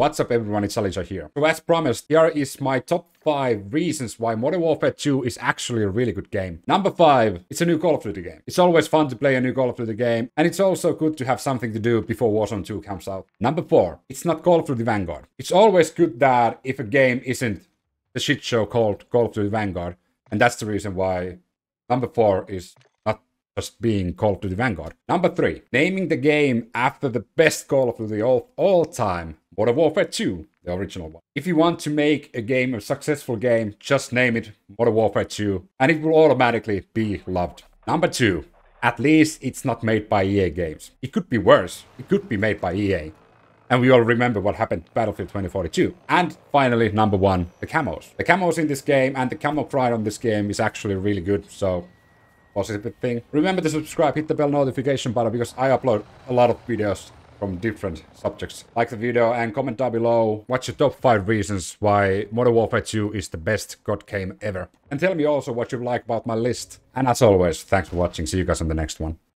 What's up everyone, it's Alicia here. So as promised, here is my top 5 reasons why Modern Warfare 2 is actually a really good game. Number 5, it's a new Call of Duty game. It's always fun to play a new Call of Duty game, and it's also good to have something to do before Warzone 2 comes out. Number 4, it's not Call of Duty Vanguard. It's always good that if a game isn't the shit show called Call of Duty Vanguard, and that's the reason why number 4 is not just being Call of Duty Vanguard. Number 3, naming the game after the best Call of Duty of all time Modern Warfare 2, the original one. If you want to make a game a successful game, just name it Modern Warfare 2 and it will automatically be loved. Number 2. At least it's not made by EA Games. It could be worse. It could be made by EA. And we all remember what happened to Battlefield 2042. And finally, number one, the camos. The camos in this game and the camo pride on this game is actually really good, so positive thing. Remember to subscribe, hit the bell notification button because I upload a lot of videos from different subjects. Like the video and comment down below what's your top 5 reasons why Modern Warfare 2 is the best COD game ever. And tell me also what you like about my list. And as always, thanks for watching. See you guys on the next one.